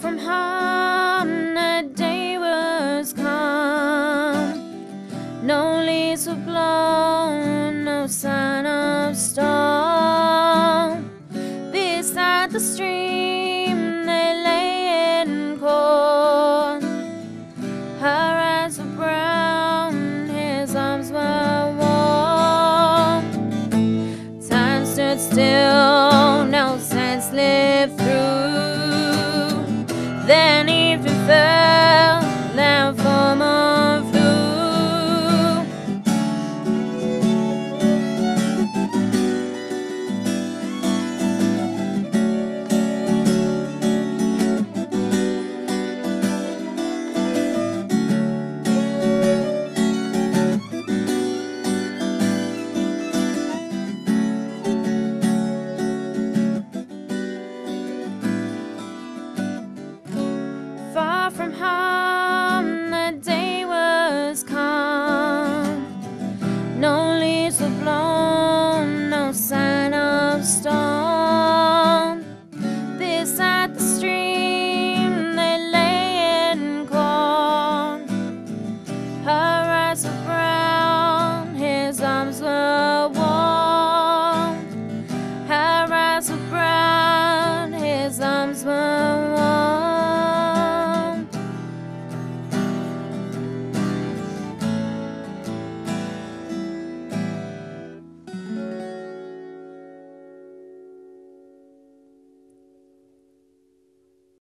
from harm, that day was come. No leaves were blown, no sign of storm. Beside the stream, they lay in cold. Her eyes were brown, his arms were warm. Time stood still. than even first. from home, the day was calm. No leaves were blown, no sign of storm. This at the stream, they lay in calm. Her eyes were brown, his arms were warm. Her eyes were brown, his arms were